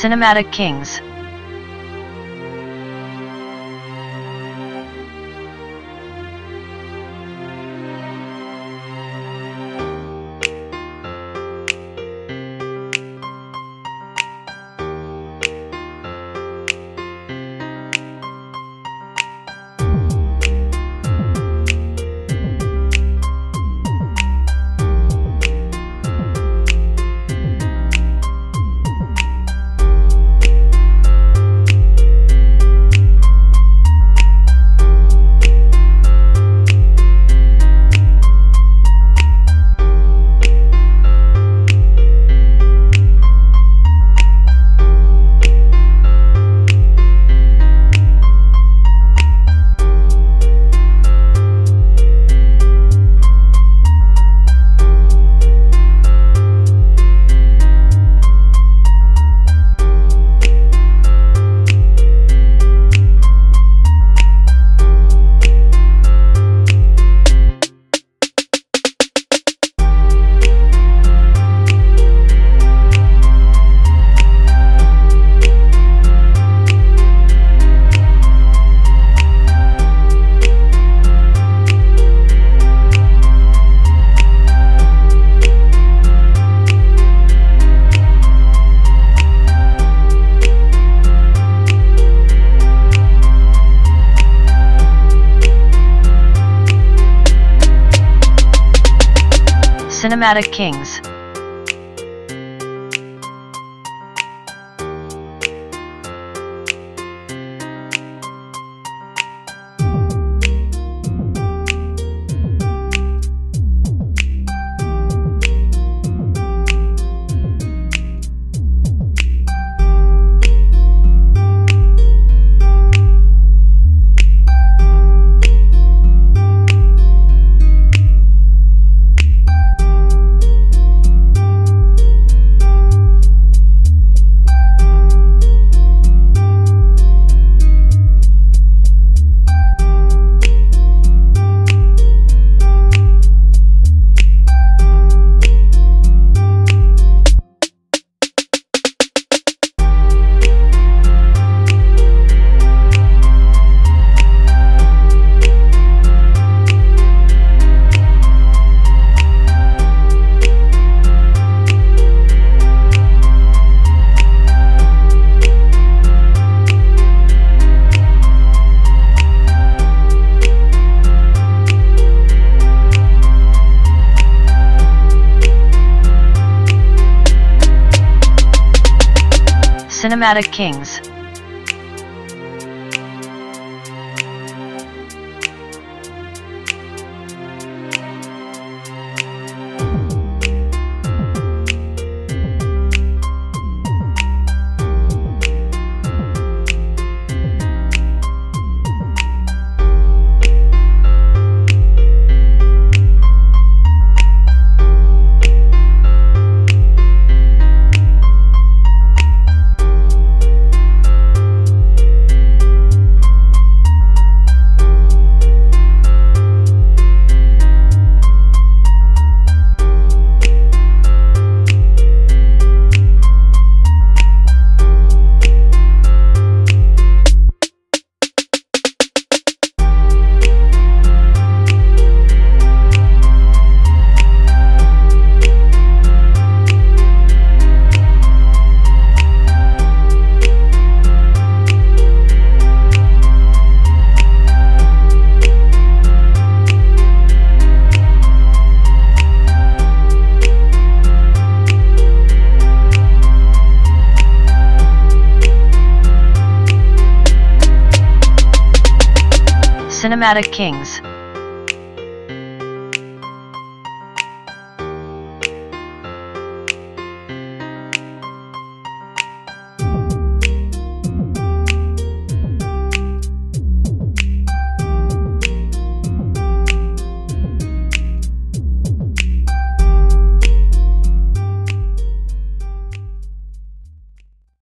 Cinematic Kings Cinematic Kings Cinematic Kings Cinematic Kings